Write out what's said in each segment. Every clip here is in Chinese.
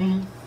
Mm-hmm.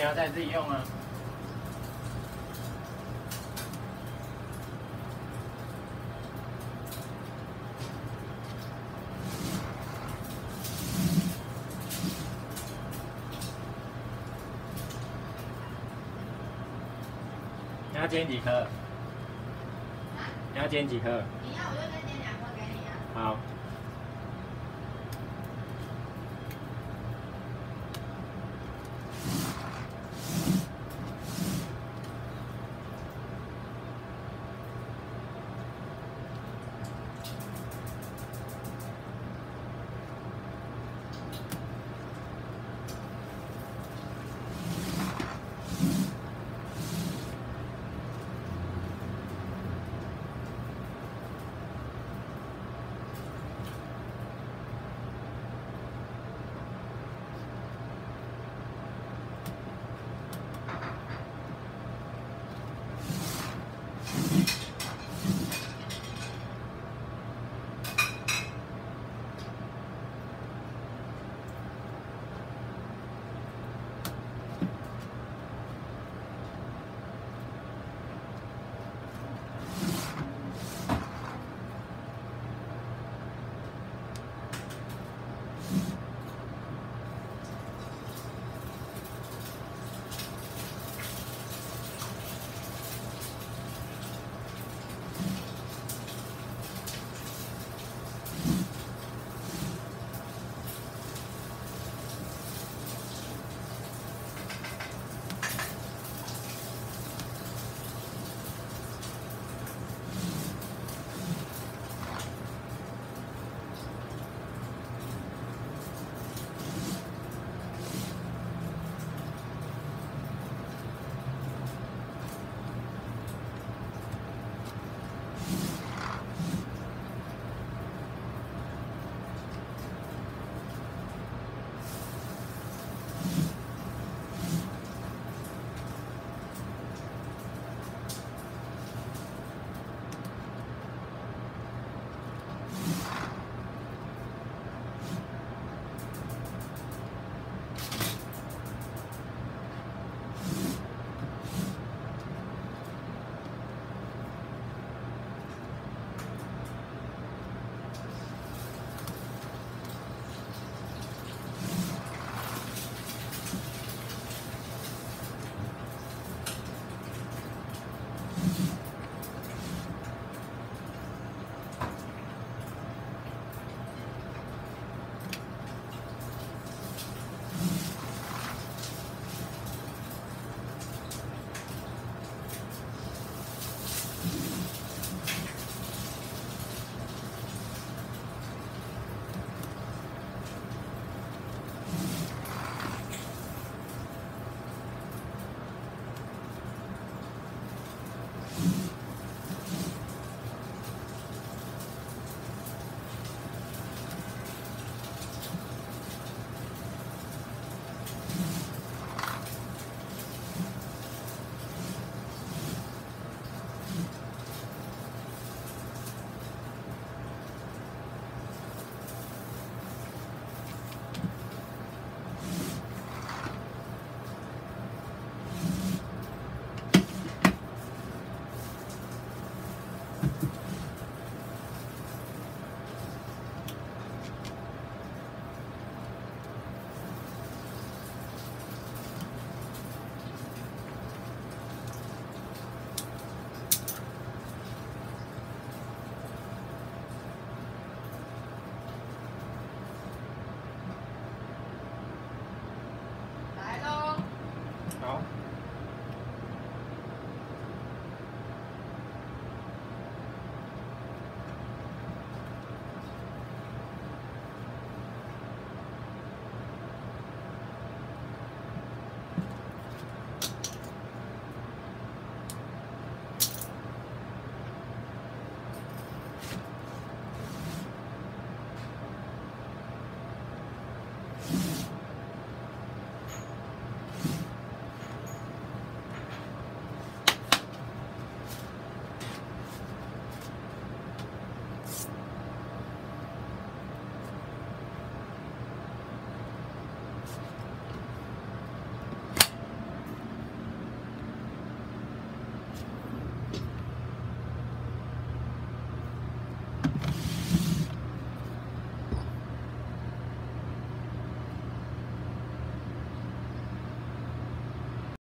等下再自己用啊。你要煎几颗？啊，你要煎几颗？你要我就再煎两颗给你啊。好。